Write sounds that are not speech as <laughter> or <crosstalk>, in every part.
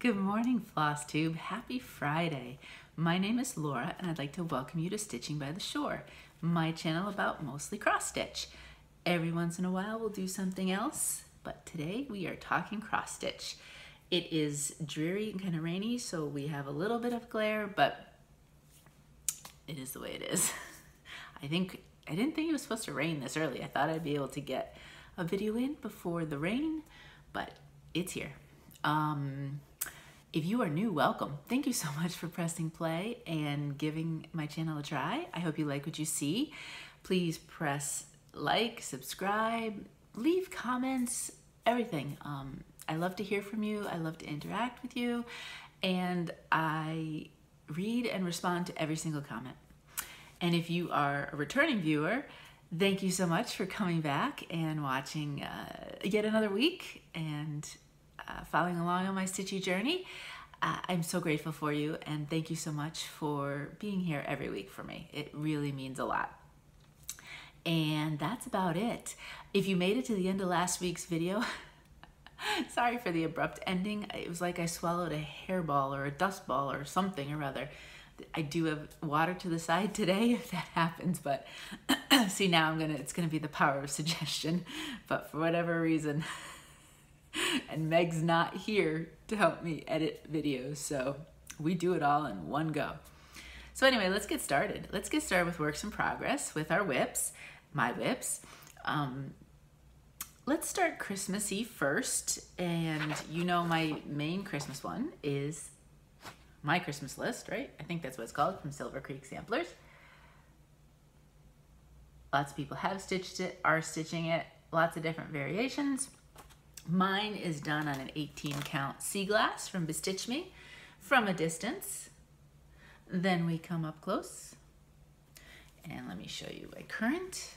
Good morning, Floss Tube. Happy Friday. My name is Laura, and I'd like to welcome you to Stitching by the Shore, my channel about mostly cross stitch. Every once in a while, we'll do something else, but today we are talking cross stitch. It is dreary and kind of rainy, so we have a little bit of glare, but it is the way it is. <laughs> I think I didn't think it was supposed to rain this early. I thought I'd be able to get a video in before the rain, but it's here. Um, if you are new, welcome. Thank you so <laughs> much for pressing play and giving my channel a try. I hope you like what you see. Please press like, subscribe, leave comments, everything. Um, I love to hear from you. I love to interact with you. And I read and respond to every single comment. And if you are a returning viewer, thank you so much for coming back and watching uh, yet another week and uh, following along on my stitchy journey. Uh, I'm so grateful for you and thank you so much for being here every week for me. It really means a lot. And that's about it. If you made it to the end of last week's video, <laughs> sorry for the abrupt ending. It was like I swallowed a hairball or a dust ball or something or other. I do have water to the side today if that <laughs> happens, but <clears throat> see now I'm gonna, it's gonna be the power of suggestion, <laughs> but for whatever reason, and Meg's not here to help me edit videos, so we do it all in one go. So anyway, let's get started. Let's get started with works in progress with our WIPs, my WIPs. Um, let's start Christmassy first, and you know my main Christmas one is my Christmas list, right? I think that's what it's called from Silver Creek Samplers. Lots of people have stitched it, are stitching it, lots of different variations. Mine is done on an 18 count sea glass from Bestitch Me from a distance. Then we come up close and let me show you my current.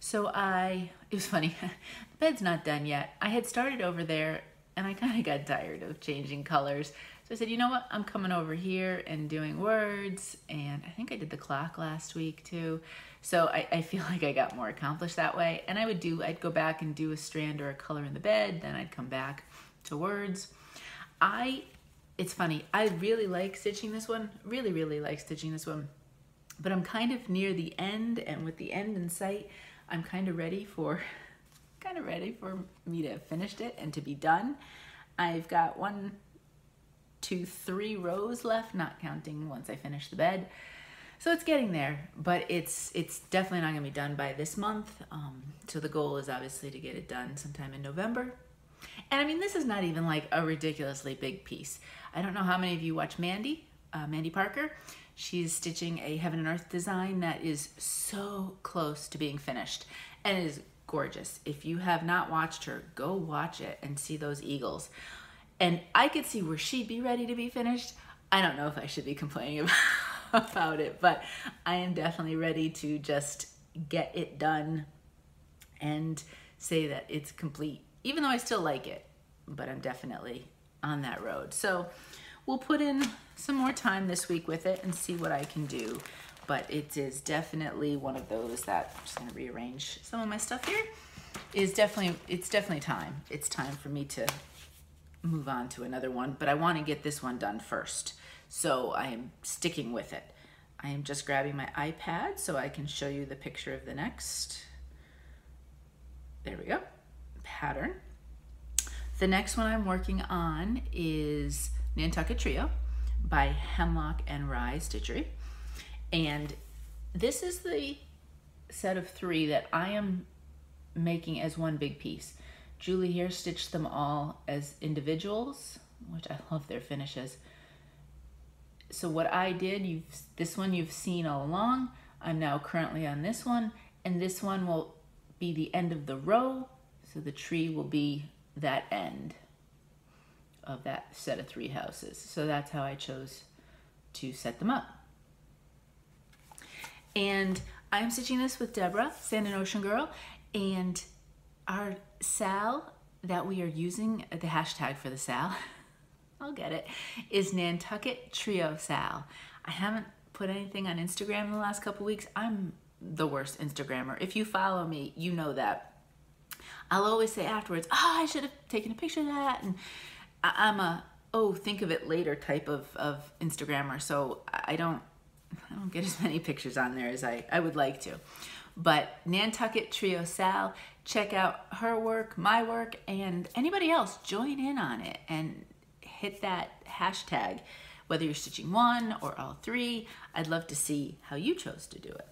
So I, it was funny, <laughs> the bed's not done yet. I had started over there and I kind of got tired of changing colors. So I said, you know what, I'm coming over here and doing words, and I think I did the clock last week too. So I, I feel like I got more accomplished that way. And I would do, I'd go back and do a strand or a color in the bed, then I'd come back to words. I, it's funny, I really like stitching this one, really, really like stitching this one, but I'm kind of near the end, and with the end in sight, I'm kind of ready for, <laughs> kind of ready for me to have finished it and to be done. I've got one, two, three rows left, not counting once I finish the bed. So it's getting there, but it's it's definitely not gonna be done by this month. Um, so the goal is obviously to get it done sometime in November. And I mean, this is not even like a ridiculously big piece. I don't know how many of you watch Mandy, uh, Mandy Parker. She's stitching a Heaven and Earth design that is so close to being finished and is gorgeous. If you have not watched her, go watch it and see those eagles. And I could see where she'd be ready to be finished. I don't know if I should be <laughs> complaining about <laughs> it, but I am definitely ready to just get it done and say that it's complete, even though I still like it, but I'm definitely on that road. So we'll put in some more time this week with it and see what I can do. But it is definitely one of those that I'm just gonna rearrange some of my stuff here. Is definitely, it's definitely time. It's time for me to move on to another one, but I want to get this one done first. So I am sticking with it. I am just grabbing my iPad so I can show you the picture of the next. There we go, pattern. The next one I'm working on is Nantucket Trio by Hemlock and Rye Stitchery. And this is the set of three that I am making as one big piece. Julie here stitched them all as individuals, which I love their finishes. So what I did, you've this one you've seen all along. I'm now currently on this one, and this one will be the end of the row. So the tree will be that end of that set of three houses. So that's how I chose to set them up. And I'm stitching this with Deborah, Sand and Ocean Girl, and our Sal that we are using, the hashtag for the Sal, <laughs> I'll get it, is Nantucket Trio Sal. I haven't put anything on Instagram in the last couple weeks. I'm the worst Instagrammer. If you follow me, you know that. I'll always say afterwards, oh, I should have taken a picture of that. And I'm a oh think of it later type of, of Instagrammer, so I don't I don't get as many pictures on there as I, I would like to. But Nantucket Trio Sal, check out her work, my work, and anybody else, join in on it and hit that hashtag, whether you're stitching one or all three. I'd love to see how you chose to do it.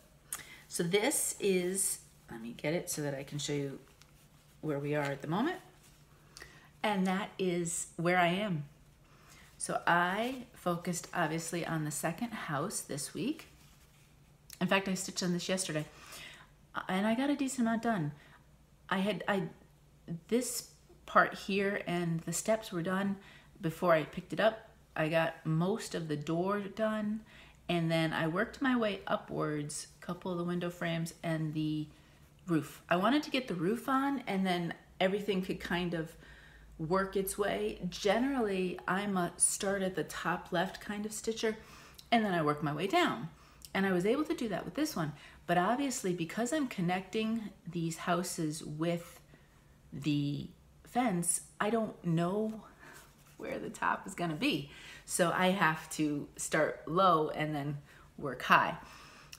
So this is, let me get it so that I can show you where we are at the moment. And that is where I am. So I focused obviously on the second house this week. In fact, I stitched on this yesterday uh, and I got a decent amount done. I had, I, this part here and the steps were done before I picked it up. I got most of the door done and then I worked my way upwards, a couple of the window frames and the roof. I wanted to get the roof on and then everything could kind of work its way. Generally, I'm a start at the top left kind of stitcher and then I work my way down. And I was able to do that with this one. But obviously, because I'm connecting these houses with the fence, I don't know where the top is gonna be. So I have to start low and then work high.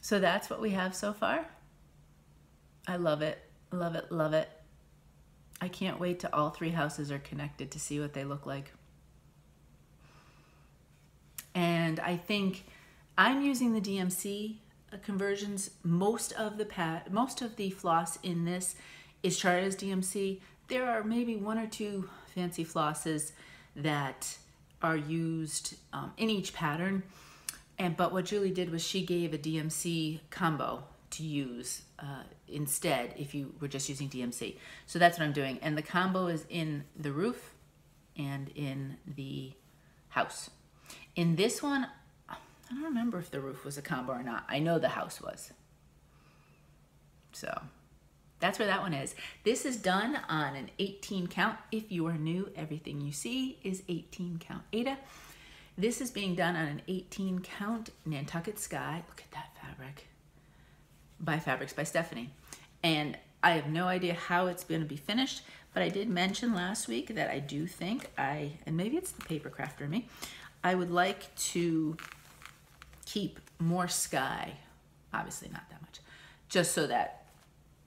So that's what we have so far. I love it, love it, love it. I can't wait till all three houses are connected to see what they look like. And I think I'm using the DMC uh, conversions. Most of the pad, most of the floss in this is charted as DMC. There are maybe one or two fancy flosses that are used um, in each pattern. And but what Julie did was she gave a DMC combo to use uh, instead if you were just using DMC. So that's what I'm doing. And the combo is in the roof and in the house. In this one, I don't remember if the roof was a combo or not. I know the house was. So that's where that one is. This is done on an 18 count. If you are new, everything you see is 18 count Aida. This is being done on an 18 count Nantucket Sky. Look at that fabric by Fabrics by Stephanie. And I have no idea how it's going to be finished, but I did mention last week that I do think I, and maybe it's the paper crafter in me, I would like to keep more sky, obviously not that much, just so that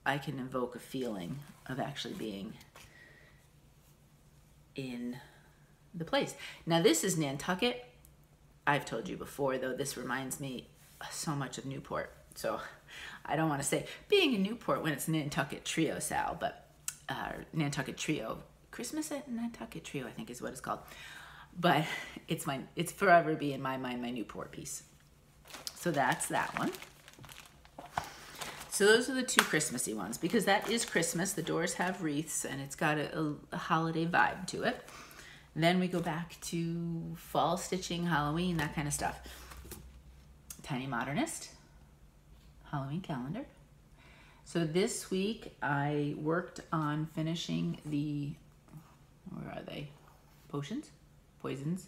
I can invoke a feeling of actually being in the place. Now this is Nantucket. I've told you before though, this reminds me so much of Newport. So I don't want to say being in Newport when it's Nantucket Trio Sal, but uh, Nantucket Trio Christmas at Nantucket Trio, I think is what it's called. But it's my it's forever be in my mind my Newport piece. So that's that one. So those are the two Christmassy ones because that is Christmas. The doors have wreaths and it's got a, a, holiday vibe to it. then we go back to fall stitching, Halloween, that kind of stuff. Tiny Modernist. Halloween calendar. So this week I worked on finishing the, where are they? Potions, poisons.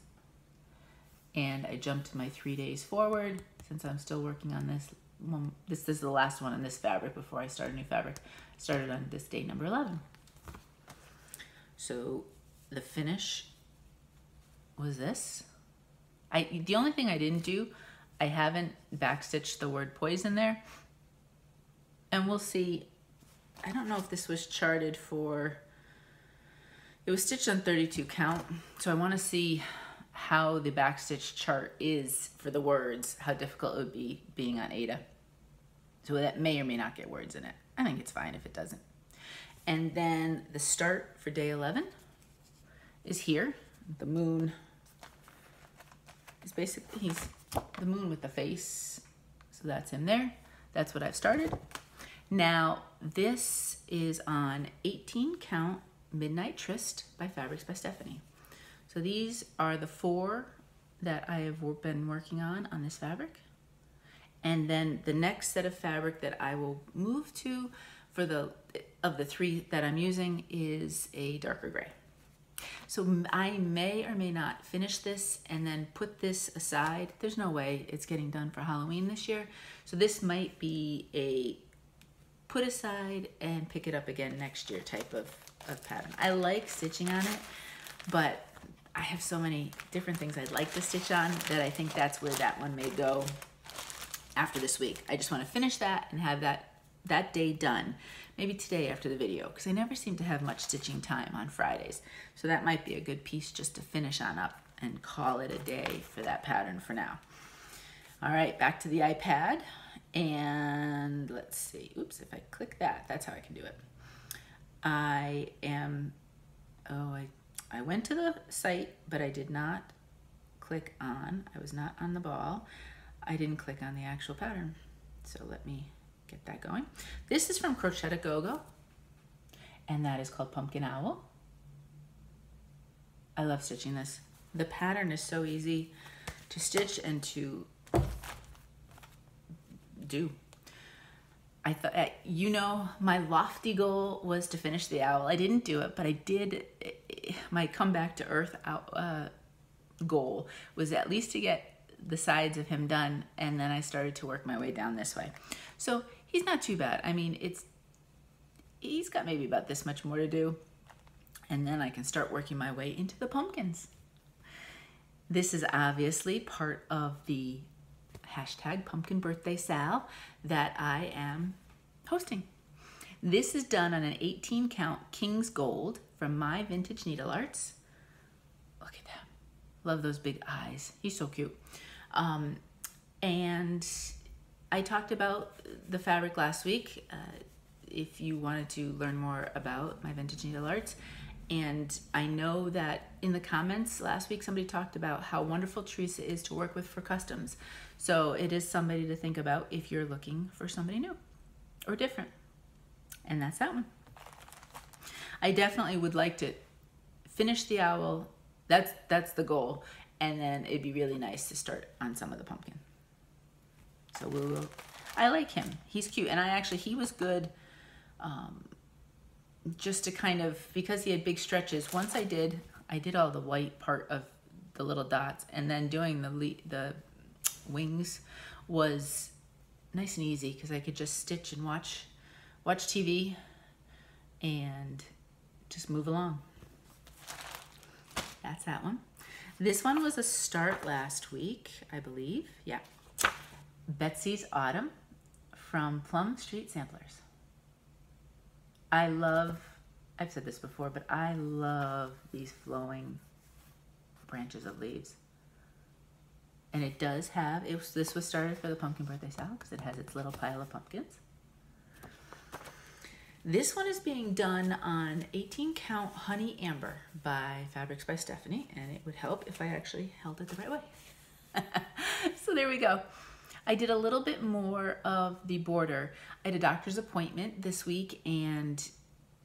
And I jumped my three days forward since I'm still working on this. This, this is the last one in this fabric before I start a new fabric. Started on this day number 11. So the finish was this. I The only thing I didn't do I haven't backstitched the word poison there. And we'll see. I don't know if this was charted for, it was stitched on 32 count. So I want to see how the backstitch chart is for the words, how difficult it would be being on Aida. So that may or may not get words in it. I think it's fine if it doesn't. And then the start for day 11 is here. The moon is basically, he's the moon with the face. So that's in there. That's what I've started. Now, this is on 18 count Midnight Tryst by Fabrics by Stephanie. So these are the four that I have been working on on this fabric. And then the next set of fabric that I will move to for the of the three that I'm using is a darker gray. So I may or may not finish this and then put this aside. There's no way it's getting done for Halloween this year. So this might be a put aside and pick it up again next year type of, of pattern. I like stitching on it, but I have so many different things I'd like to stitch on that I think that's where that one may go after this week. I just want to finish that and have that that day done. Maybe today after the video because I never seem to have much stitching time on Fridays. So that might be a good piece just to finish on up and call it a day for that pattern for now. All right, back to the iPad. And let's see, oops, if I click that, that's how I can do it. I am, oh, I, I went to the site, but I did not click on, I was not on the ball. I didn't click on the actual pattern. So let me get that going. This is from Crochet Go-Go, and that is called Pumpkin Owl. I love stitching this. The pattern is so easy to stitch and to do. I thought, eh, you know, my lofty goal was to finish the owl. I didn't do it, but I did. Eh, my come back to earth out, uh, goal was at least to get the sides of him done, and then I started to work my way down this way. So he's not too bad. I mean, it's he's got maybe about this much more to do, and then I can start working my way into the pumpkins. This is obviously part of the hashtag pumpkin birthday Sal that I am hosting. This is done on an 18 count King's Gold from My Vintage Needle Arts. Look at that. Love those big eyes. He's so cute. Um, and I talked about the fabric last week. Uh, if you wanted to learn more about My Vintage Needle Arts, and I know that in the comments last week, somebody talked about how wonderful Teresa is to work with for customs. So it is somebody to think about if you're looking for somebody new or different. And that's that one. I definitely would like to finish the owl. That's that's the goal. And then it'd be really nice to start on some of the pumpkin. So we'll, I like him. He's cute. And I actually, he was good um, just to kind of, because he had big stretches, once I did, I did all the white part of the little dots and then doing the, the wings was nice and easy because I could just stitch and watch, watch TV and just move along. That's that one. This one was a start last week, I believe. Yeah. Betsy's Autumn from Plum Street Samplers. I love, I've said this before, but I love these flowing branches of leaves. And it does have, it was, this was started for the pumpkin birthday Sal because it has its little pile of pumpkins. This one is being done on 18 count Honey Amber by Fabrics by Stephanie, and it would help if I actually held it the right way. <laughs> so there we go. I did a little bit more of the border. I had a doctor's appointment this week and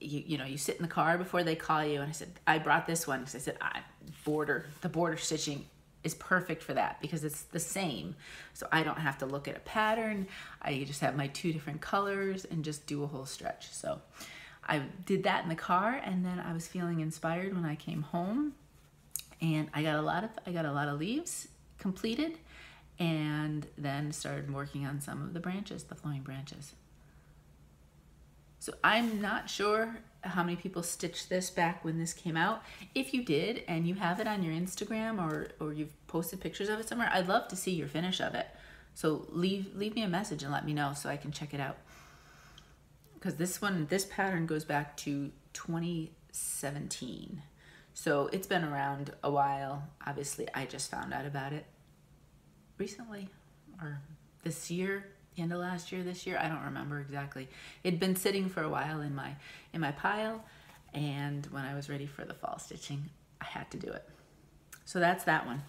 you, you know, you sit in the car before they call you. And I said, I brought this one because I said, I border, the border stitching is perfect for that because it's the same. So I don't have to look at a pattern. I just have my two different colors and just do a whole stretch. So I did that in the car and then I was feeling inspired when I came home and I got a lot of, I got a lot of leaves completed and then started working on some of the branches, the flowing branches. So I'm not sure how many people stitched this back when this came out. If you did and you have it on your Instagram or, or you've posted pictures of it somewhere, I'd love to see your finish of it. So leave, leave me a message and let me know so I can check it out. Because this one, this pattern goes back to 2017. So it's been around a while. Obviously, I just found out about it recently or this year, the end of last year, this year, I don't remember exactly. It'd been sitting for a while in my in my pile and when I was ready for the fall stitching, I had to do it. So that's that one.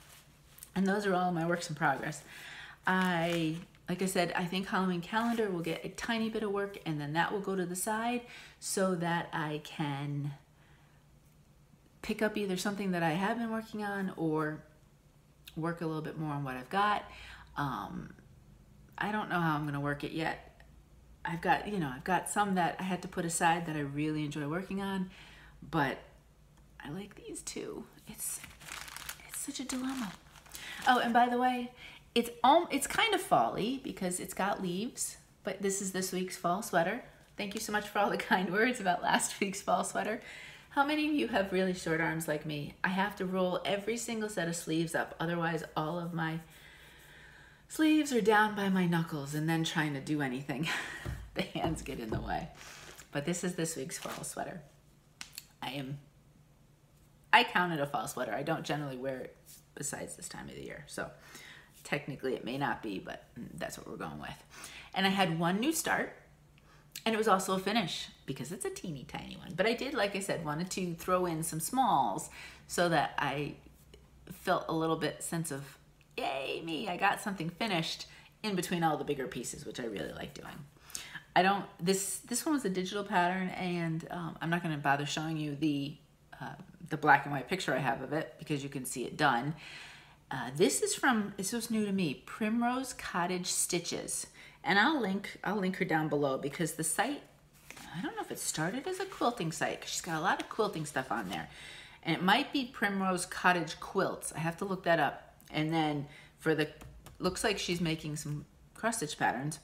And those are all my works in progress. I like I said, I think Halloween calendar will get a tiny bit of work and then that will go to the side so that I can pick up either something that I have been working on or work a little bit more on what I've got. Um, I don't know how I'm going to work it yet. I've got, you know, I've got some that I had to put aside that I really enjoy working on, but I like these too. It's it's such a dilemma. Oh, and by the way, it's um, it's kind of fally because it's got leaves, but this is this week's fall sweater. Thank you so much for all the <laughs> kind words about last week's fall sweater. How many of you have really short arms like me? I have to roll every single set of sleeves up. Otherwise, all of my sleeves are down by my knuckles and then trying to do anything. <laughs> the hands get in the way. But this is this week's fall sweater. I am, I count it a fall sweater. I don't generally wear it besides this time of the year. So technically it may not be, but that's what we're going with. And I had one new start and it was also a finish because it's a teeny tiny one. But I did, like I said, wanted to throw in some smalls so that I felt a little bit sense of, yay, me, I got something finished in between all the bigger pieces, which I really like doing. I don't, this, this one was a digital pattern and um, I'm not gonna bother showing you the, uh, the black and white picture I have of it because you can see it done. Uh, this is from, this was new to me, Primrose Cottage Stitches. And I'll link, I'll link her down below because the site, I don't know if it started as a quilting site because she's got a lot of quilting stuff on there. And it might be Primrose Cottage Quilts. I have to look that up. And then for the, looks like she's making some cross stitch patterns.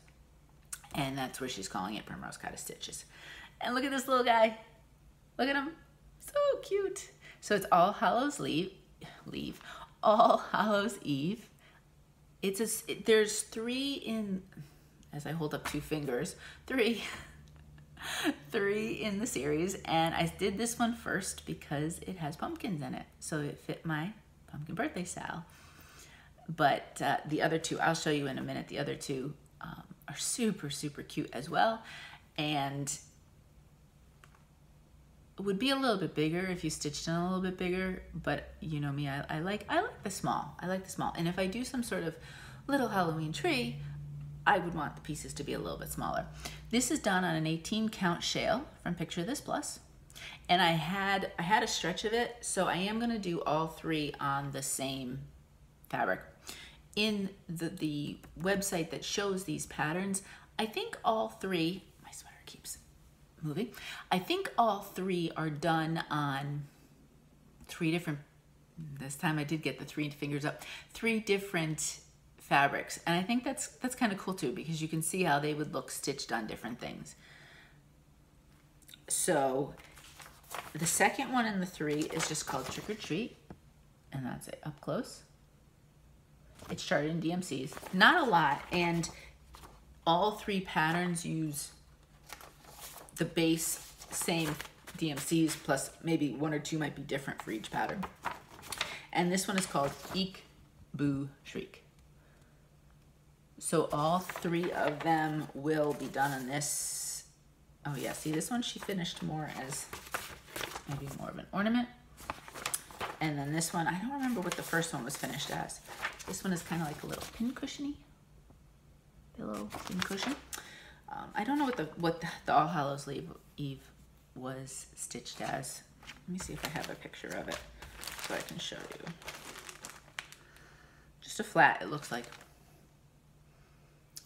And that's where she's calling it Primrose Cottage Stitches. And look at this little guy. Look at him. So cute. So it's All Hallows Leave, leave, All Hallows Eve. It's a, it, there's three in, as I hold up two fingers, three, <laughs> three in the series. And I did this one first because it has pumpkins in it. So it fit my pumpkin birthday style. But uh, the other two, I'll show you in a minute, the other two um, are super, super cute as well. And would be a little bit bigger if you stitched in a little bit bigger, but you know me, I, I, like I like the small. I like the small. And if I do some sort of little Halloween tree, I would want the pieces to be a little bit smaller. This is done on an 18 count shale from Picture This Plus. And I had I had a stretch of it, so I am gonna do all three on the same fabric. In the, the website that shows these patterns, I think all three, moving. I think all three are done on three different, this time I did get the three fingers up, three different fabrics. And I think that's, that's kind of cool too, because you can see how they would look stitched on different things. So the second one in the three is just called Trick or Treat. And that's it up close. It's charted in DMCs. Not a lot. And all three patterns use the base same DMCs plus maybe one or two might be different for each pattern. And this one is called Eek, Boo, Shriek. So all three of them will be done on this. Oh yeah, see this one she finished more as maybe more of an ornament. And then this one, I don't remember what the first one was finished as. This one is kind of like a little pin cushiony. Little pin cushion. Um, I don't know what the what the, the All Hallows Eve, Eve was stitched as. Let me see if I have a picture of it so I can show you. Just a flat, it looks like.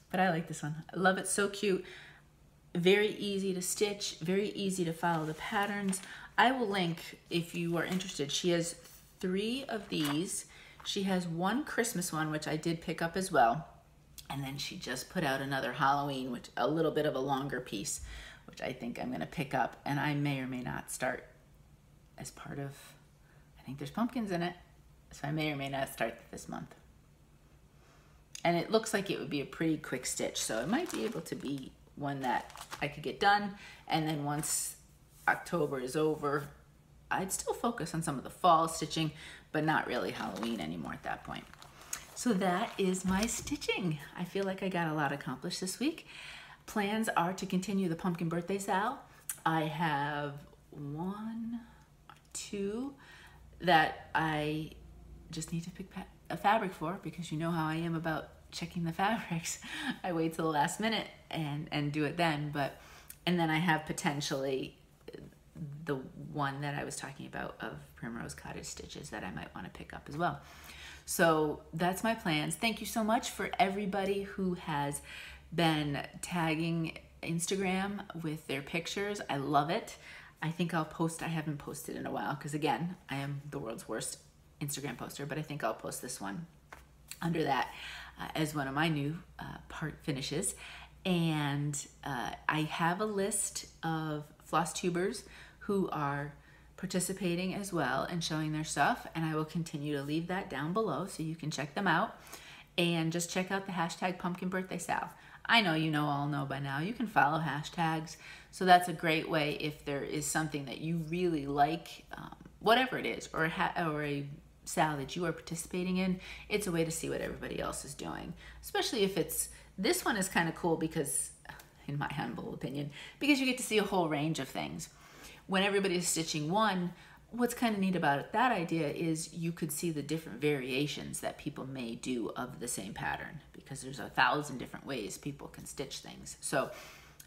But I like this one. I love it, so cute. Very easy to stitch, very easy to follow the patterns. I will link if you are interested. She has three of these. She has one Christmas one, which I did pick up as well. And then she just put out another Halloween, which a little bit of a longer piece, which I think I'm gonna pick up and I may or may not start as part of, I think there's pumpkins in it. So I may or may not start this month. And it looks like it would be a pretty quick stitch. So it might be able to be one that I could get done. And then once October is over, I'd still focus on some of the fall stitching, but not really Halloween anymore at that point. So that is my stitching. I feel like I got a lot accomplished this week. Plans are to continue the pumpkin birthday sale. I have one, two that I just need to pick a fabric for because you know how I am about checking the <laughs> fabrics. I wait till the last minute and, and do it then. But And then I have potentially uh, the one that I was talking about of Primrose Cottage Stitches that I might want to pick up as well. So that's my plans. Thank you so much for everybody who has been tagging Instagram with their pictures. I love it. I think I'll post, I haven't posted in a while because again, I am the world's worst Instagram poster, but I think I'll post this one under that uh, as one of my new uh, part finishes. And uh, I have a list of floss tubers who are participating as well and showing their stuff. And I will continue to leave that down below so you can check them out. And just check out the hashtag pumpkin birthday sal. I know you know all know by now. You can follow hashtags. So that's a great way if there is something that you really like, um, whatever it is, or a, or a sal that you are participating in, it's a way to see what everybody else is doing. Especially if it's, this one is kind of cool because, in my humble opinion, because you get to see a whole range of things when everybody is stitching one, what's kind of neat about that idea is you could see the different variations that people may do of the same pattern because there's a thousand different ways people can stitch things. So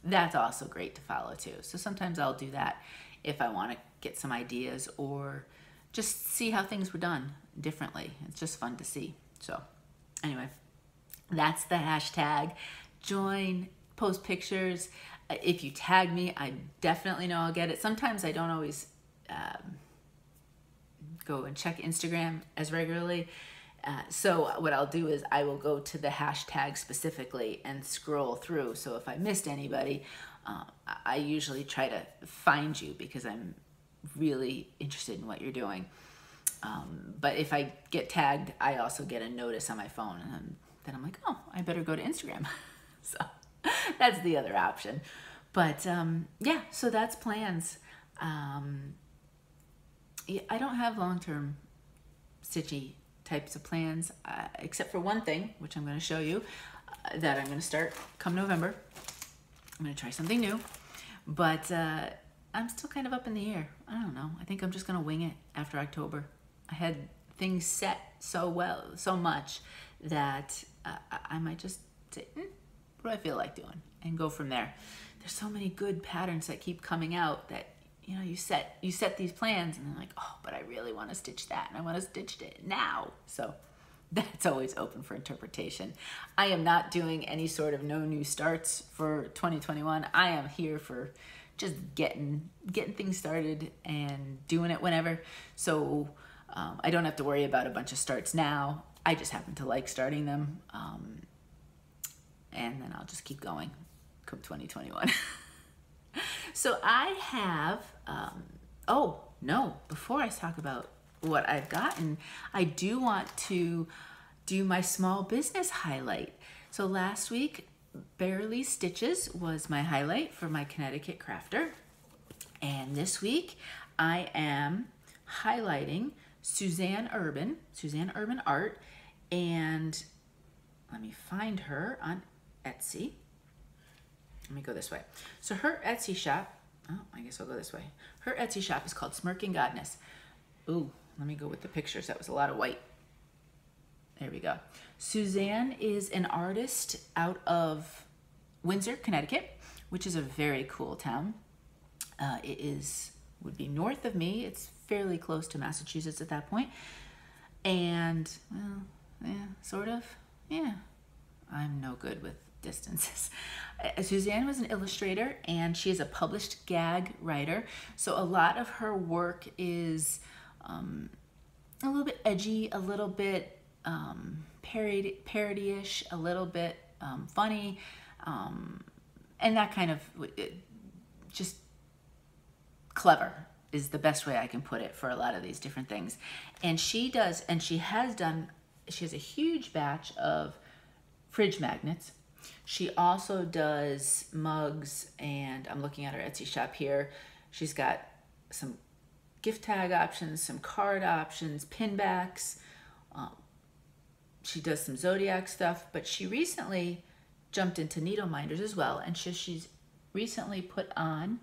that's also great to follow too. So sometimes I'll do that if I want to get some ideas or just see how things were done differently. It's just fun to see. So anyway, that's the hashtag. Join, post pictures if you tag me, I definitely know I'll get it. Sometimes I don't always um, go and check Instagram as regularly. Uh, so what I'll do is I will go to the hashtag specifically and scroll through. So if I missed anybody, uh, I usually try to find you because I'm really interested in what you're doing. Um, but if I get tagged, I also get a notice on my phone, and then I'm like, oh, I better go to Instagram. <laughs> so. <laughs> that's the other option. But um, yeah, so that's plans. Um, I don't have long term stitchy types of plans, uh, except for one thing, which I'm going to show you, uh, that I'm going to start come November. I'm going to try something new, but uh, I'm still kind of up in the air. I don't know. I think I'm just going to wing it after October. I had things set so well, so much that uh, I might just say, mm, what do I feel like doing? And go from there. There's so many good patterns that keep coming out that you know you set you set these plans and then like oh but I really want to stitch that and I want to stitch it now. So <laughs> that's always open for interpretation. I am not doing any sort of no new starts for 2021. I am here for just getting getting things started and doing it whenever. So um, I don't have to worry about a bunch of starts now. I just happen to like starting them. Um, and then I'll just keep going come 2021. <laughs> so I have, um, oh no, before I talk about what I've gotten, I do want to do my small business highlight. So last week, Barely Stitches was my highlight for my Connecticut crafter. And this week, I am highlighting Suzanne Urban, Suzanne Urban Art, and let me find her on Etsy. Let me go this way. So her Etsy shop, oh, I guess I'll go this way. Her Etsy shop is called Smirking Goddess. Ooh, let me go with the pictures. That was a lot of white. There we go. Suzanne is an artist out of Windsor, Connecticut, which is a very cool town. Uh, it is would be north of me. It's fairly close to Massachusetts at that point. And, well, yeah, sort of. Yeah, I'm no good with distances. <laughs> Uh, Suzanne was an illustrator and she is a published gag writer. So a lot of her work is um, a little bit edgy, a little bit um, parody, parody-ish, a little bit um, funny, um, and that kind of just clever is the best way I can put it for a lot of these different things. And she does, and she has done, she has a huge batch of fridge magnets. She also does mugs, and I'm looking at her Etsy shop here. She's got some gift tag options, some card options, pin backs. Um, she does some zodiac stuff, but she recently jumped into needle minders as well, and she, she's recently put on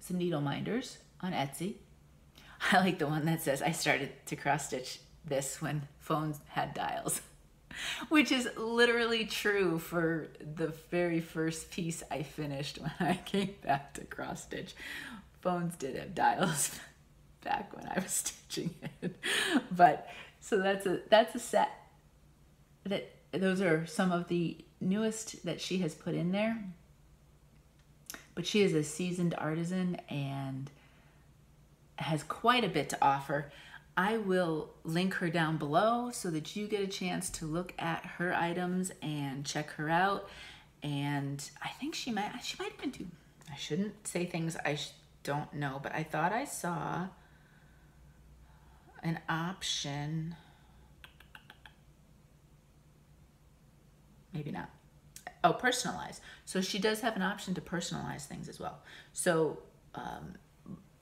some needle minders on Etsy. <laughs> I like the one that says, I started to cross stitch this when phones had dials. <laughs> <laughs> which is literally true for the very first piece I finished when I <laughs> came back to cross stitch. Phones did have dials <laughs> back when I was stitching it, but so that's a that's a set that those are some of the newest that she has put in there. But she is a seasoned artisan and has quite a bit to offer. I will link her down below so that you get a chance to look at her items and check her out. And I think she might, she might even do, I shouldn't say things I don't know, but I thought I saw an option. Maybe not. Oh, personalize. So she does have an option to personalize things as well. So um,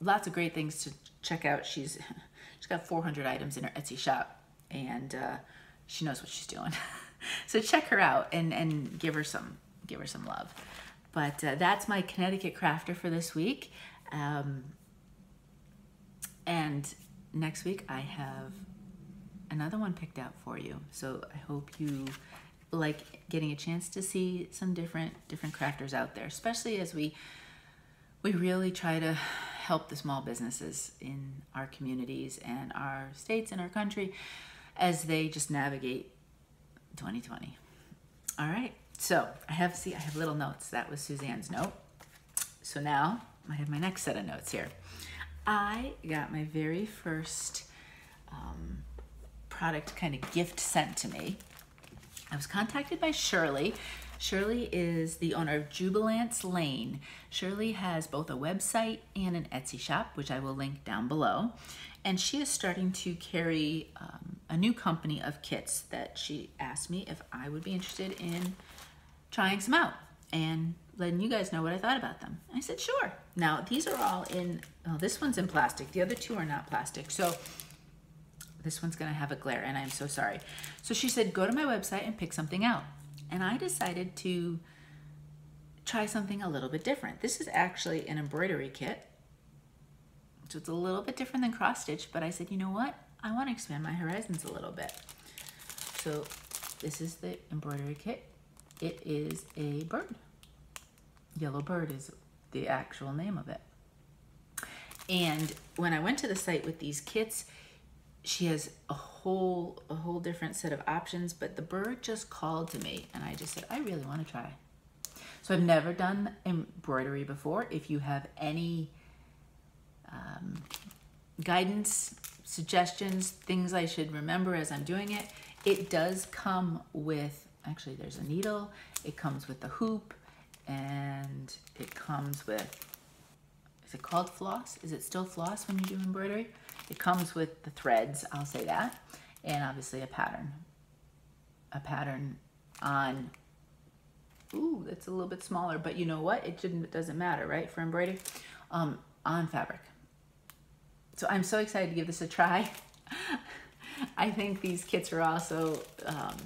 lots of great things to check out. She's she's got 400 items in her Etsy shop, and uh, she knows what she's doing. <laughs> so check her out and and give her some give her some love. But uh, that's my Connecticut crafter for this week. Um, and next week I have another one picked out for you. So I hope you like getting a chance to see some different different crafters out there, especially as we we really try to help the small businesses in our communities and our states and our country as they just navigate 2020. All right. So I have see I have little notes. That was Suzanne's note. So now I have my next set of notes here. I got my very first um, product kind of gift sent to me. I was contacted by Shirley. Shirley is the owner of Jubilance Lane. Shirley has both a website and an Etsy shop, which I will link down below. And she is starting to carry um, a new company of kits that she asked me if I would be interested in trying some out and letting you guys know what I thought about them. I said, sure. Now, these are all in, oh, this one's in plastic. The other two are not plastic. So this one's gonna have a glare and I'm so sorry. So she said, go to my website and pick something out. And I decided to try something a little bit different. This is actually an embroidery kit. So it's a little bit different than cross stitch, but I said, you know what? I wanna expand my horizons a little bit. So this is the embroidery kit. It is a bird. Yellow bird is the actual name of it. And when I went to the site with these kits, she has a whole a whole different set of options, but the bird just called to me and I just said, I really want to try. So I've never done embroidery before. If you have any um, guidance, suggestions, things I should remember as I'm doing it, it does come with actually there's a needle, it comes with the hoop, and it comes with, is it called floss? Is it still floss when you do embroidery? It comes with the threads, I'll say that, and obviously a pattern. A pattern on, ooh, that's a little bit smaller, but you know what? It, shouldn't, it doesn't matter, right, for embroidery? Um, on fabric. So I'm so excited to give this a try. <laughs> I think these kits are also um,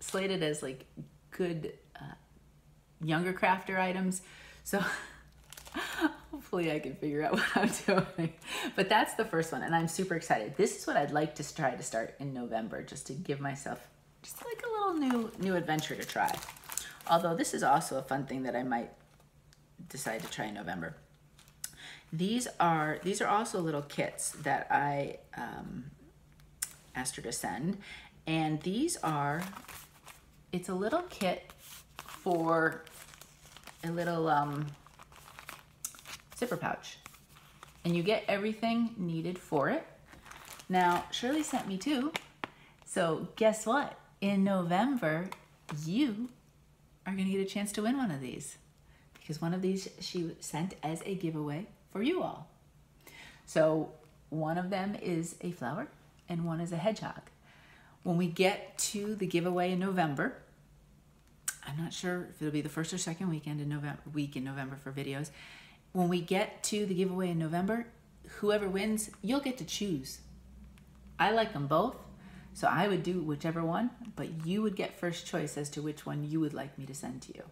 slated as like good uh, younger crafter items. So <laughs> hopefully I can figure out <laughs> what I'm doing. But that's the first one and I'm super excited. This is what I'd like to try to start in November just to give myself just like a little new new adventure to try. Although this is also a fun thing that I might decide to try in November. These are these are also little kits that I um, asked her to send. And these are it's a little kit for a little um, zipper pouch. And you get everything needed for it. Now, Shirley sent me two. So guess what? In November, you are gonna get a chance to win one of these because one of these she sent as a giveaway for you all. So one of them is a flower and one is a hedgehog. When we get to the giveaway in November, I'm not sure if it'll be the first or second weekend in November, week in November for videos. When we get to the giveaway in November, whoever wins, you'll get to choose. I like them both, so I would do whichever one, but you would get first choice as to which one you would like me to send to you.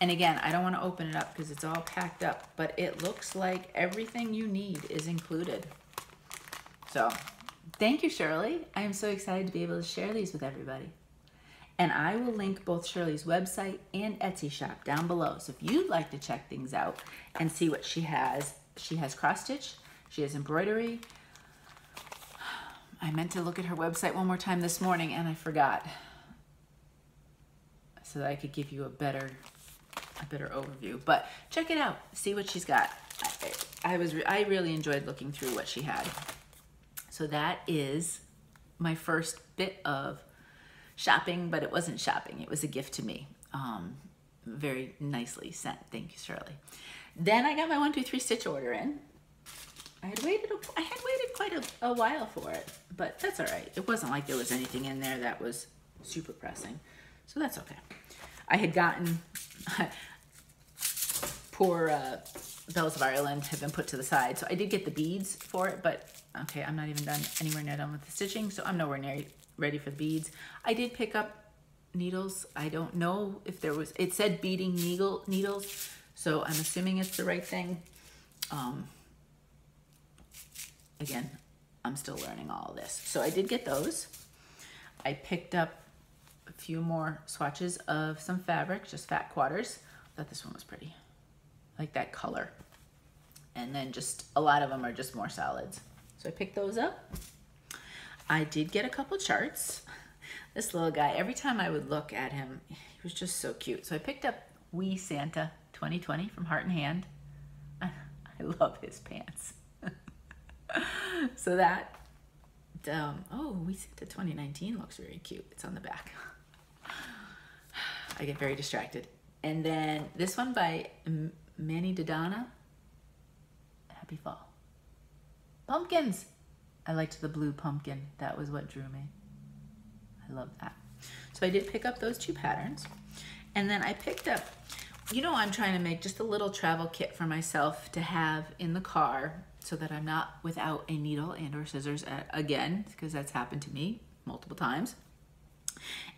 And again, I don't want to open it up because it's all packed up, but it looks like everything you need is included. So thank you, Shirley. I am so excited to be able to share these with everybody. And I will link both Shirley's website and Etsy shop down below. So if you'd like to check things out and see what she has, she has cross stitch, she has embroidery. I meant to look at her website one more time this morning and I forgot. So that I could give you a better a better overview. But check it out. See what she's got. I, was I really enjoyed looking through what she had. So that is my first bit of shopping, but it wasn't shopping. It was a gift to me. Um, very nicely sent. Thank you, Shirley. Then I got my one, two, three stitch order in. I had waited, I had waited quite a, a while for it, but that's all right. It wasn't like there was anything in there that was super pressing, so that's okay. I had gotten, <laughs> poor uh, Bells of Ireland have been put to the side, so I did get the beads for it, but okay, I'm not even done anywhere near done with the stitching, so I'm nowhere near ready for the beads. I did pick up needles. I don't know if there was, it said beading needle needles, so I'm assuming it's the right thing. Um, again, I'm still learning all this. So I did get those. I picked up a few more swatches of some fabric, just fat quarters. I thought this one was pretty, like that color. And then just a lot of them are just more solids. So I picked those up. I did get a couple charts. This little guy, every time I would look at him, he was just so cute. So I picked up Wee Santa 2020 from Heart in Hand. <laughs> I love his pants. <laughs> so that, um, oh, Wee Santa 2019 looks very cute. It's on the back. <sighs> I get very distracted. And then this one by Mani di Donna. Happy Fall. Pumpkins. I liked the blue pumpkin. That was what drew me. I love that. So I did pick up those two patterns. And then I picked up, you know, I'm trying to make just a little travel kit for myself to have in the car so that I'm not without a needle and or scissors again, because that's happened to me multiple times.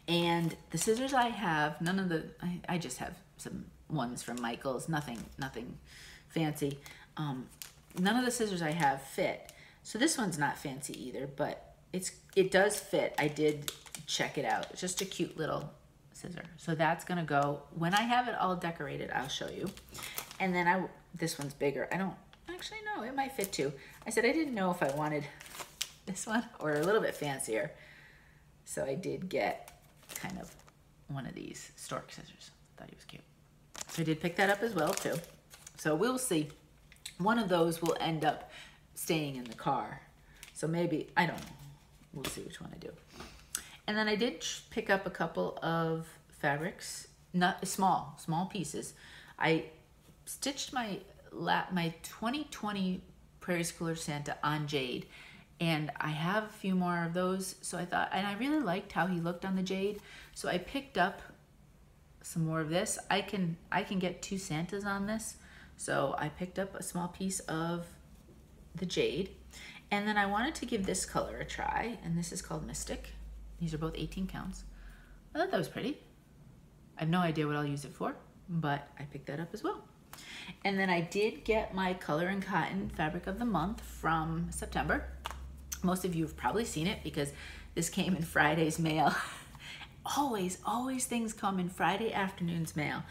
And the scissors I have, none of the, I, I just have some ones from Michaels, nothing, nothing fancy. Um, none of the scissors I have fit. So this one's not fancy either, but it's it does fit. I did check it out. It's just a cute little scissor. So that's gonna go, when I have it all decorated, I'll show you. And then I, this one's bigger. I don't, actually no, it might fit too. I said I didn't know if I wanted this one or a little bit fancier. So I did get kind of one of these stork scissors. Thought he was cute. So I did pick that up as well too. So we'll see. One of those will end up staying in the car. So maybe, I don't know. We'll see which one I do. And then I did pick up a couple of fabrics, not small, small pieces. I stitched my my 2020 Prairie Schooler Santa on jade and I have a few more of those so I thought and I really liked how he looked on the jade so I picked up some more of this I can I can get two Santas on this so I picked up a small piece of the jade and then I wanted to give this color a try and this is called Mystic these are both 18 counts. I thought that was pretty. I have no idea what I'll use it for, but I picked that up as well. And then I did get my Color and Cotton Fabric of the Month from September. Most of you have probably seen it because this came in Friday's mail. <laughs> always, always things come in Friday afternoon's mail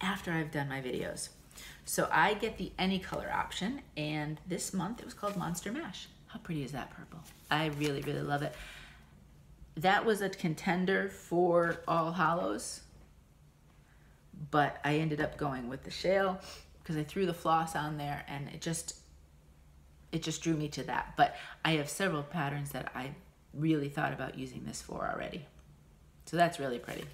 after I've done my videos. So I get the any color option and this month it was called Monster Mash. How pretty is that purple? I really, really love it that was a contender for All Hallows, but I ended up going with the shale because I threw the floss on there and it just it just drew me to that. But I have several patterns that I really thought about using this for already. So that's really pretty.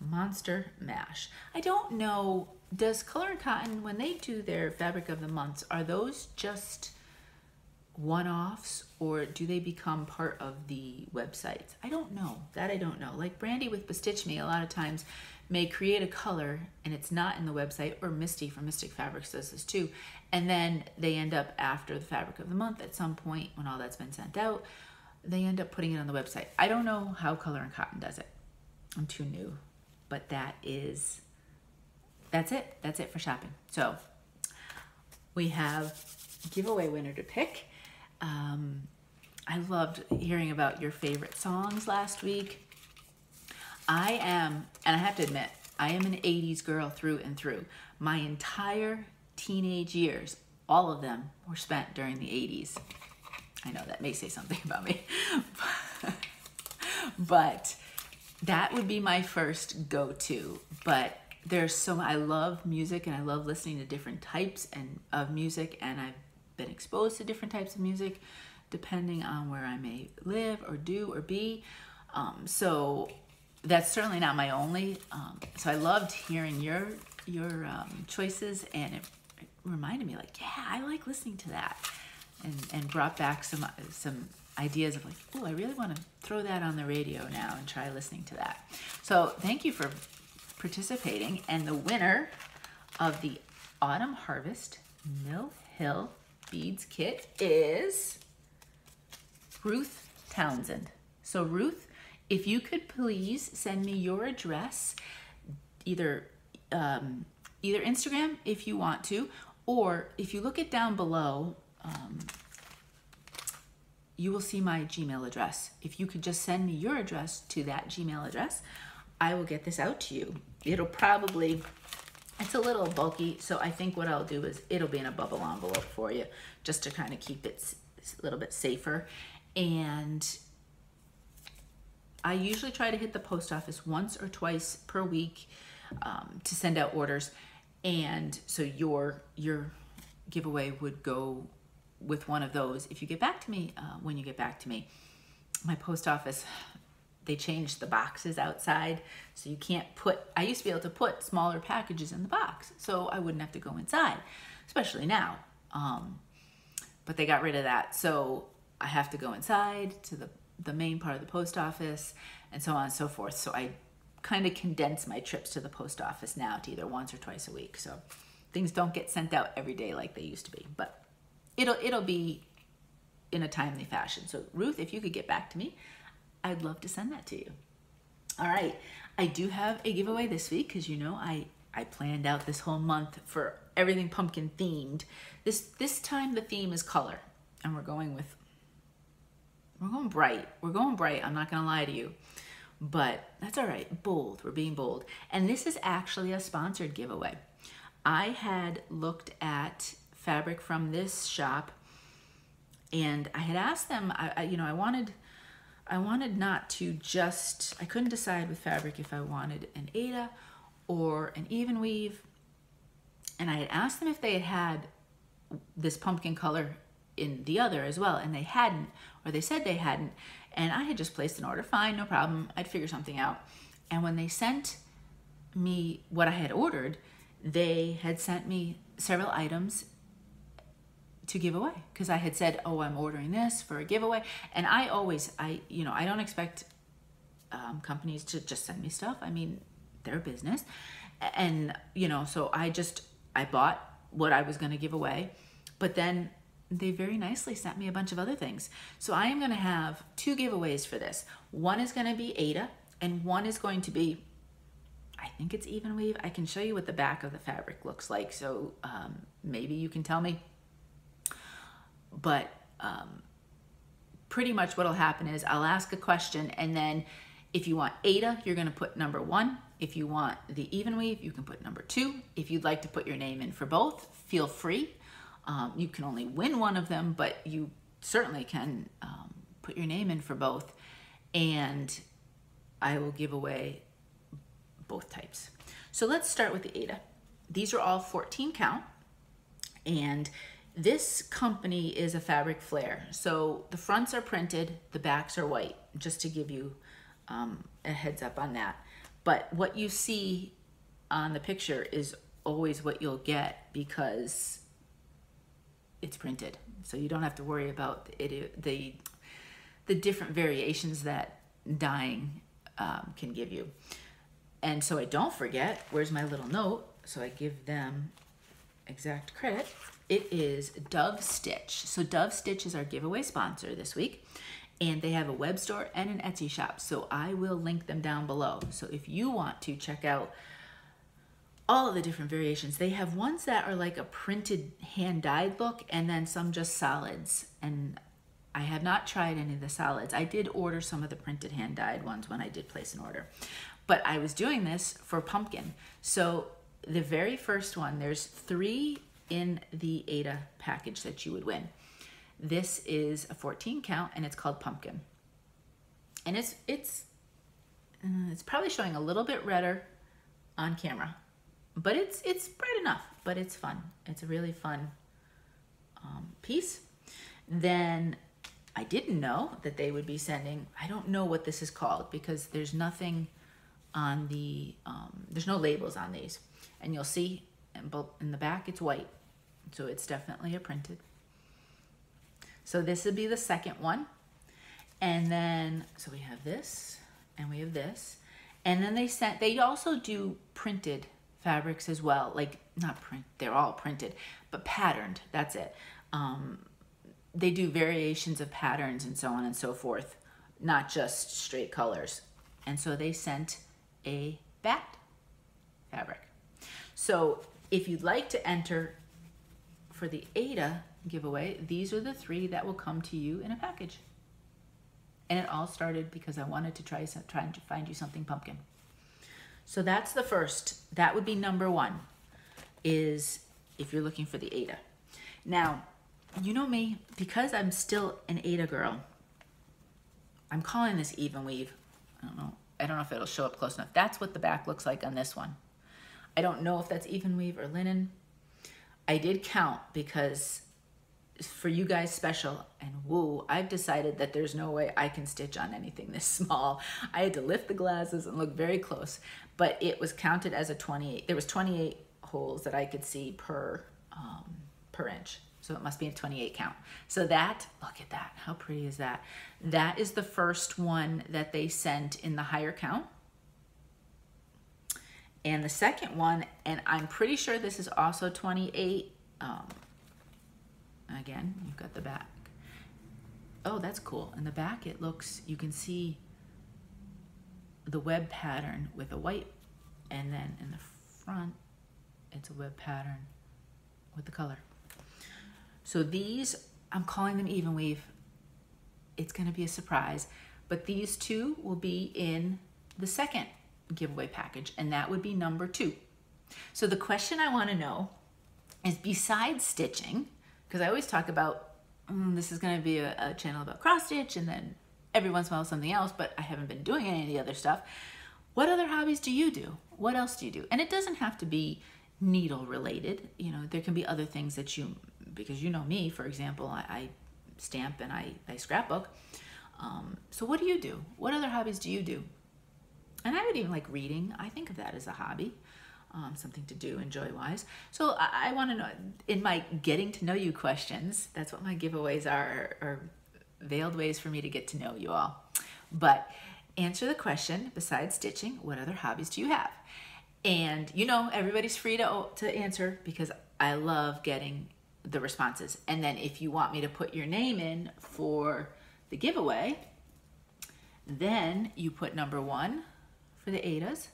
Monster Mash. I don't know, does Color and Cotton, when they do their fabric of the months, are those just one-offs or do they become part of the websites? I don't know. That I don't know. Like Brandy with Bestitch Me, a lot of times may create a color and it's not in the website, or Misty from Mystic Fabrics does this too. And then they end up after the fabric of the month at some point when all that's been sent out, they end up putting it on the website. I don't know how Color and Cotton does it. I'm too new. But that is, that's it. That's it for shopping. So we have giveaway winner to pick. Um, I loved hearing about your favorite songs last week. I am, and I have to admit, I am an 80s girl through and through. My entire teenage years, all of them were spent during the 80s. I know that may say something about me, <laughs> but that would be my first go-to. But there's so I love music and I love listening to different types and of music and I've been exposed to different types of music depending on where I may live or do or be. Um, so that's certainly not my only. Um, so I loved hearing your your um, choices, and it, reminded me like, yeah, I like listening to that, and and brought back some some ideas of like, oh, I really want to throw that on the radio now and try listening to that. So thank you for participating, and the winner of the Autumn Harvest Mill Hill Beads Kit is Ruth Townsend. So Ruth, if you could please send me your address, either um, either Instagram if you want to, or if you look it down below, um, you will see my Gmail address. If you could just send me your address to that Gmail address, I will get this out to you. It'll probably, it's a little bulky, so I think what I'll do is it'll be in a bubble envelope for you just to kind of keep it a little bit safer. And I usually try to hit the post office once or twice per week um, to send out orders. And so your your giveaway would go with one of those. If you get back to me, uh, when you get back to me, my post office, they changed the boxes outside. So you can't put, I used to be able to put smaller packages in the box. So I wouldn't have to go inside, especially now. Um, but they got rid of that. So I have to go inside to the, the main part of the post office and so on and so forth. So I kind of condense my trips to the post office now to either once or twice a week. So things don't get sent out every day like they used to be. But it'll it'll be in a timely fashion. So Ruth, if you could get back to me, I'd love to send that to you. All right, I do have a giveaway this week because you know I I planned out this whole month for everything pumpkin themed. This this time the theme is color, and we're going with we're going bright. We're going bright. I'm not gonna lie to you. But that's all right. Bold. We're being bold. And this is actually a sponsored giveaway. I had looked at fabric from this shop and I had asked them, I, I, you know, I wanted, I wanted not to just, I couldn't decide with fabric if I wanted an Aida or an even weave. And I had asked them if they had had this pumpkin color in the other as well, and they hadn't, or they said they hadn't. And I had just placed an order, fine, no problem, I'd figure something out. And when they sent me what I had ordered, they had sent me several items to give away because I had said, "Oh, I'm ordering this for a giveaway," and I always, I, you know, I don't expect um, companies to just send me stuff. I mean, their business, and you know, so I just I bought what I was going to give away, but then they very nicely sent me a bunch of other things. So I am going to have two giveaways for this. One is going to be Aida, and one is going to be I think it's even weave. I can show you what the back of the fabric looks like. So um, maybe you can tell me but um, pretty much what'll happen is I'll ask a question and then if you want Aida, you're gonna put number one. If you want the even weave, you can put number two. If you'd like to put your name in for both, feel free. Um, you can only win one of them, but you certainly can um, put your name in for both. And I will give away both types. So let's start with the Aida. These are all 14 count and this company is a fabric flare. So the fronts are printed, the backs are white, just to give you um, a heads up on that. But what you see on the picture is always what you'll get because it's printed. So you don't have to worry about it, the, the different variations that dyeing um, can give you. And so I don't forget, where's my little note? So I give them exact credit. It is Dove Stitch. So Dove Stitch is our giveaway sponsor this week. And they have a web store and an Etsy shop. So I will link them down below. So if you want to check out all of the different variations, they have ones that are like a printed hand dyed look and then some just solids. And I have not tried any of the solids. I did order some of the printed hand dyed ones when I did place an order. But I was doing this for pumpkin. So the very first one, there's three in the Aida package that you would win. This is a 14 count and it's called Pumpkin. And it's it's uh, it's probably showing a little bit redder on camera, but it's it's bright enough, but it's fun. It's a really fun um, piece. Then I didn't know that they would be sending, I don't know what this is called because there's nothing on the, um, there's no labels on these. And you'll see in, in the back, it's white So it's definitely a printed. So this would be the second one. And then, so we have this and we have this. And then they sent, they also do printed fabrics as well. Like, not print, they're all printed, but patterned. That's it. Um, they do variations of patterns and so on and so forth, not just straight colors. And so they sent a bat fabric. So if you'd like to enter for the Aida giveaway, these are the three that will come to you in a package. And it all started because I wanted to try some, trying to find you something pumpkin. So that's the first. That would be number one. Is if you're looking for the Aida. Now, you know me, because I'm still an Aida girl. I'm calling this even weave. I don't know. I don't know if it'll show up close enough. That's what the back looks like on this one. I don't know if that's even weave or linen. I did count because for you guys special and woo, I've decided that there's no way I can stitch on anything this small. I had to lift the glasses and look very close, but it was counted as a 28. There was 28 holes that I could see per, um, per inch. So it must be a 28 count. So that, look at that. How pretty is that? That is the first one that they sent in the higher count. And the second one, and I'm pretty sure this is also 28. Um, again, you've got the back. Oh, that's cool. In the back, it looks, you can see the web pattern with a white, and then in the front, it's a web pattern with the color. So these, I'm calling them even weave. It's gonna be a surprise, but these two will be in the second giveaway package, and that would be number two. So the question I wanna know is besides stitching, because I always talk about, mm, this is gonna be a, a channel about cross stitch and then every once in a while something else, but I haven't been doing any of the other stuff. What other hobbies do you do? What else do you do? And it doesn't have to be needle related. You know, there can be other things that you because you know me, for example, I, I stamp and I, I scrapbook. Um, so what do you do? What other hobbies do you do? And I would even like reading. I think of that as a hobby, um, something to do enjoy-wise. So I, I want to know, in my getting to know you questions, that's what my giveaways are, are veiled ways for me to get to know you all. But answer the question, besides stitching, what other hobbies do you have? And you know, everybody's free to, to answer because I love getting the responses. And then if you want me to put your name in for the giveaway, then you put number one for the Aidas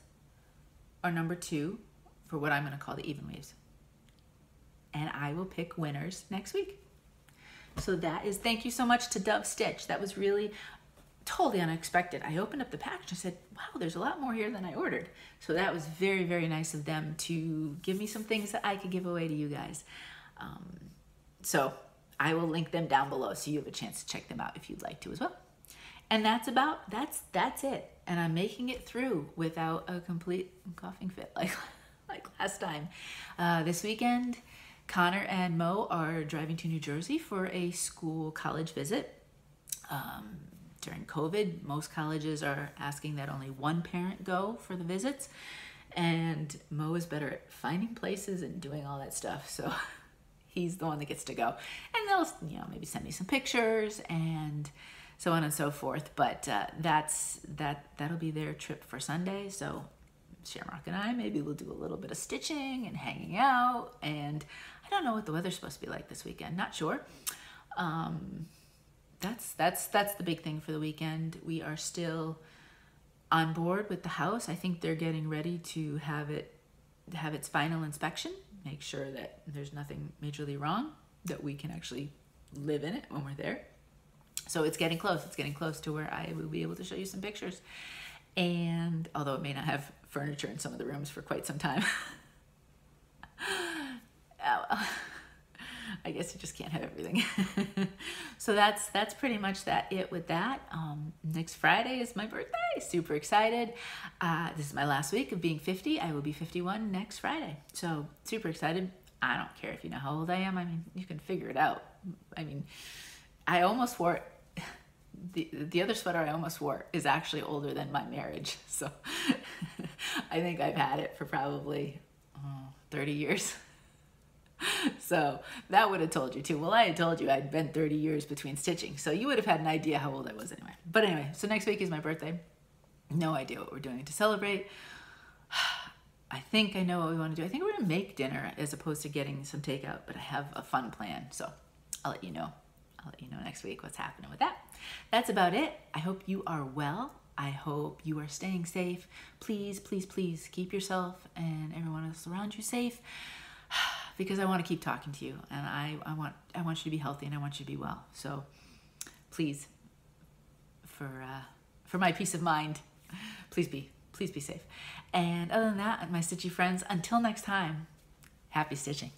or number two for what I'm going to call the even waves. And I will pick winners next week. So that is, thank you so much to Dove Stitch. That was really totally unexpected. I opened up the package and said, wow, there's a lot more here than I ordered. So that was very, very nice of them to give me some things that I could give away to you guys. Um, so I will link them down below so you have a chance to check them out if you'd like to as well. And that's about, that's, that's it. And I'm making it through without a complete coughing fit <laughs> like, like last time. Uh, this weekend, Connor and Mo are driving to New Jersey for a school college visit. Um, during COVID, most colleges are asking that only one parent go for the visits. And Mo is better at finding places and doing all that stuff. So <laughs> he's the one that gets to go. And they'll, you know, maybe send me some pictures and so on and so forth. But uh, that's that that'll be their trip for Sunday. So Shamrock and I maybe we'll do a little bit of stitching and hanging out. And I don't know what the weather's supposed to be like this weekend. Not sure. Um, that's that's that's the big thing for the weekend. We are still on board with the house. I think they're getting ready to have it have its final inspection make sure that there's nothing majorly wrong, that we can actually live in it when we're there. So it's getting close. It's getting close to where I will be able to show you some pictures. And although it may not have furniture in some of the rooms for quite some time. <laughs> oh, I guess you just can't have everything. <laughs> so that's that's pretty much that it with that. Um, next Friday is my birthday. Super excited. Uh, this is my last week of being 50. I will be 51 next Friday. So super excited. I don't care if you know how old I am. I mean, you can figure it out. I mean, I almost wore the the other sweater I almost wore is actually older than my marriage. <laughs> So I think I've had it for probably oh, 30 years. <laughs> so that would have told you too. Well, I had told you I'd been 30 years between stitching, so you would have had an idea how old I was anyway. But anyway, so next week is my birthday. No idea what we're doing to celebrate. <sighs> I think I know what we want to do. I think we're going to make dinner as opposed to getting some takeout, but I have a fun plan. So I'll let you know. I'll let you know next week what's happening with that. That's about it. I hope you are well. I hope you are staying safe. Please, please, please keep yourself and everyone else around you safe <sighs> because I want to keep talking to you and I, I want I want you to be healthy and I want you to be well. So please, for uh, for my peace of mind, please be please be safe. And other than that, my stitchy friends, until next time, happy stitching.